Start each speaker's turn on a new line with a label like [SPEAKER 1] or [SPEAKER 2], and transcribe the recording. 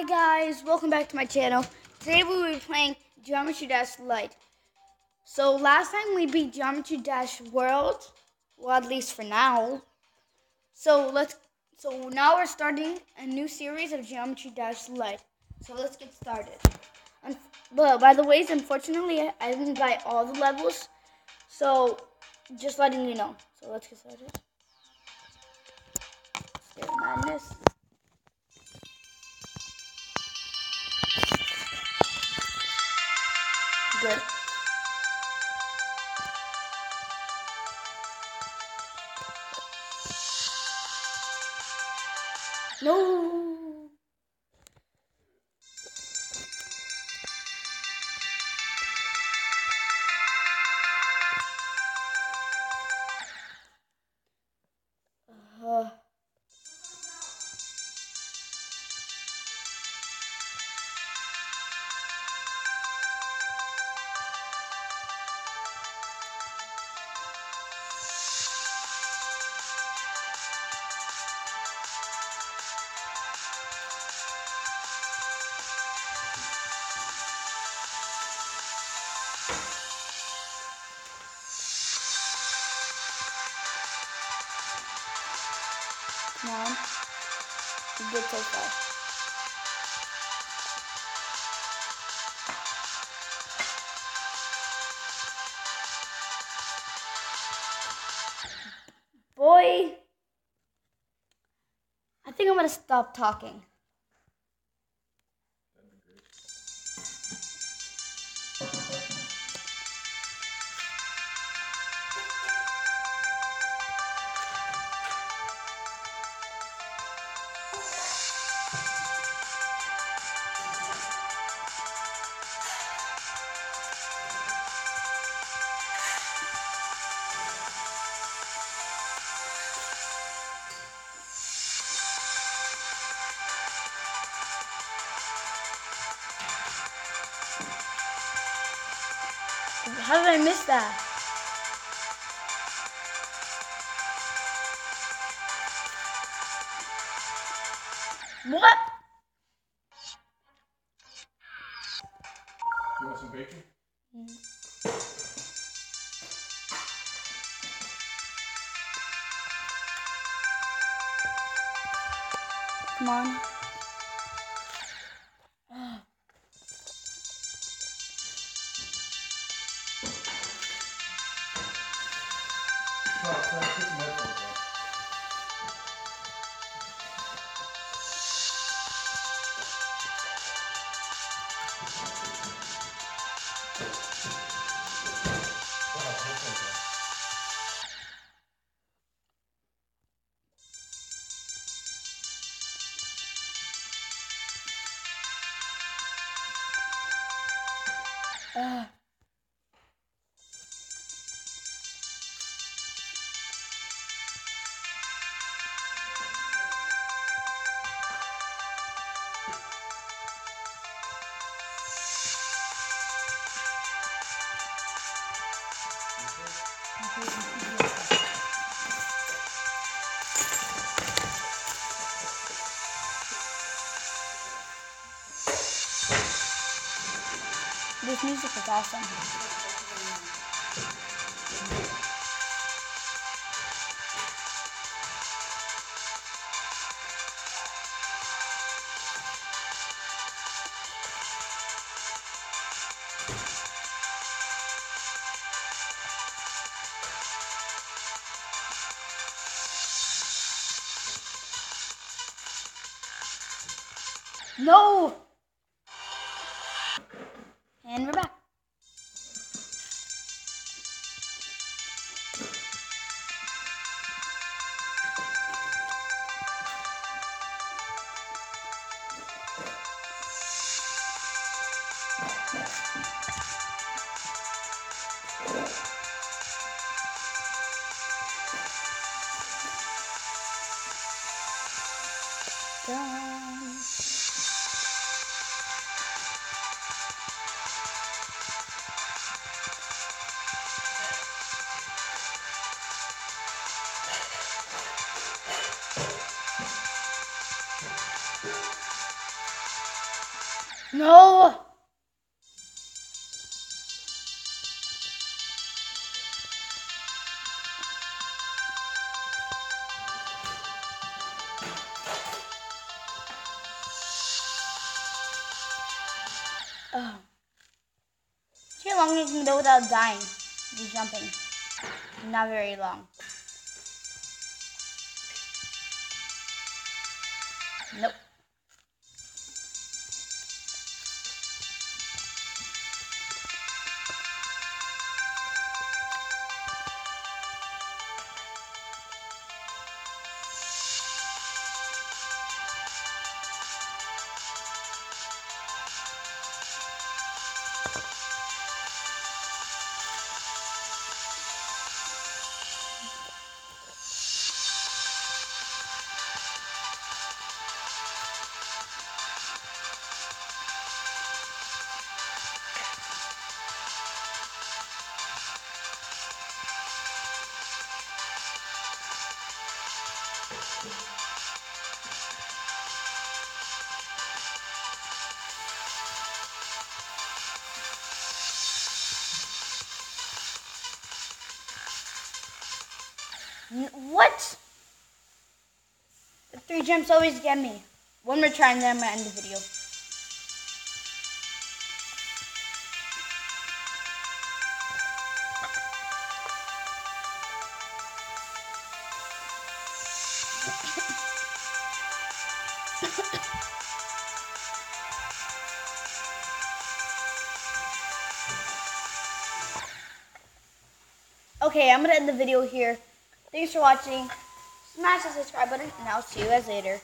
[SPEAKER 1] Hi guys, welcome back to my channel. Today we will be playing Geometry Dash Lite. So last time we beat Geometry Dash World, well at least for now. So let's so now we're starting a new series of Geometry Dash Lite. So let's get started. Un- but by the way, unfortunately I- didn't buy all the levels. So just letting you know. So let's get started. Stereo Madness. Good. No. On. You're good so far. Boy. I think I'm gonna stop talking. How did I miss that? What?
[SPEAKER 2] You want some bacon?
[SPEAKER 1] Come on.
[SPEAKER 2] No,
[SPEAKER 1] This music is awesome. No! And we're back. No. Oh. How long you can go without dying. Just jumping. Not very long. Nope. What? The three jumps always get me. One more try and then I'm gonna end the video. Okay, I'm gonna end the video here. Thanks for watching. Smash the subscribe button, and I'll see you guys later.